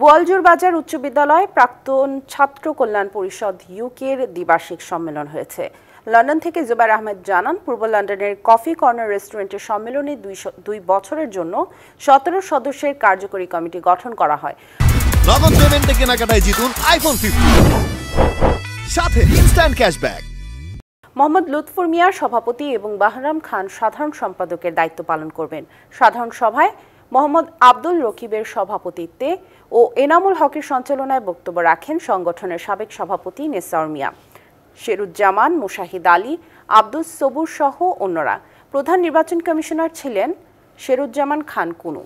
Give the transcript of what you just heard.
বোয়ালজোর বাজার উচ্চ বিদ্যালয় প্রাক্তন ছাত্র কল্যাণ পরিষদ ইউকের দ্বিবার্ষিক সম্মেলন হয়েছে। লন্ডন থেকে জুবাইর আহমেদ জানান পূর্ব লন্ডনের কফি কর্নার রেস্টুরেন্টের সম্মেলনে দুই দুই বছরের জন্য সতেরো সদস্যের কার্যকরী কমিটি গঠন করা হয়। নগদ পেমেন্টে কেনাকাটায় জিতুন আইফোন ফিফটি সাথে ইনস্ট্যান্ট ক্যাশব্যাক মোহাম্মদ লুৎফুর মিয়া সভাপতি এবং বাহরাম খান সাধারণ সম্পাদকের দায়িত্ব পালন করবেন। সাধারণ সভায় মোহাম্মদ আব্দুল রকিবের সভাপতিত্বে ও এনামুল হকের সঞ্চালনায় বক্তব্য রাখেন সংগঠনের সাবেক সভাপতি নেসার মিয়া। শেরুজ্জামান, মুশাহিদ আলী আব্দুল সবুর সহ অন্যরা। প্রধান নির্বাচন কমিশনার ছিলেন শেরুজ্জামান খান কুনু।